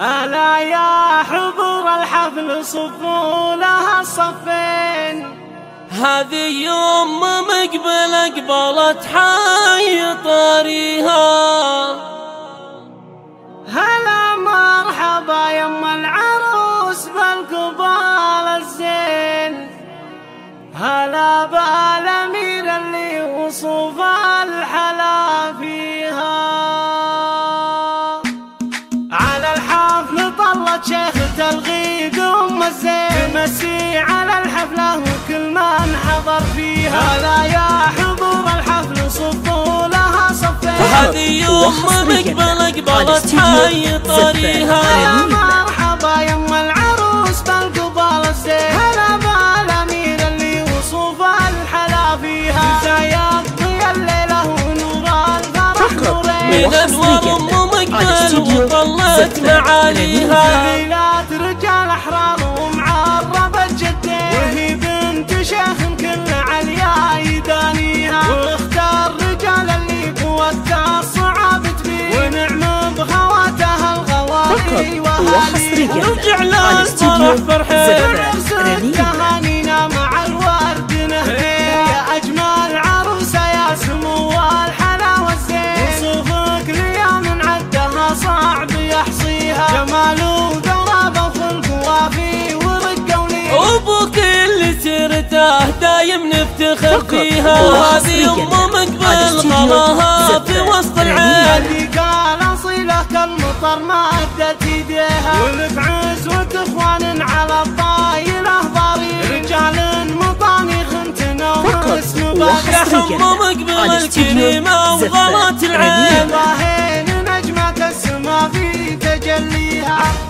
ألا يا حضور الحفل صفوا لها الصفين. هذه يوم مقبل قبلت حي طريها هلا مرحبا يم العروس بالقبال طلت شيخة الغيد ام الزين تمسي على الحفله وكل من حضر فيها هلا يا حضور الحفل صفوا لها صفين هذه يوم مقبل قبلت حي طريها يا مرحبا يم العروس بالقبال الزين هلا بالامير اللي وصوف الحلا فيها زيضي الليلة ونور الفرح نورين من انوار ام مقبل وطلت معاليها ليلات رجال أحرار ومعربة جدين وهي بنت شيخ كل عليا يدانيها. واختار رجال اللي قوتها الصعاب تبين. ونعم بخواتها الغوالي. وحصرياً. وجعل على استوديو الفرح فرحين لازم نفتخر فيها. هذه ام مقبل خلاها في وسط العين. قال أصيلك كالمطر ما أدت يديها ولف عزوة إخوان على الطايلة ضارين رجال مطاني خنتنا واسم باقي مقبل الكريمة وغلات العين. نجمة السما في تجليها.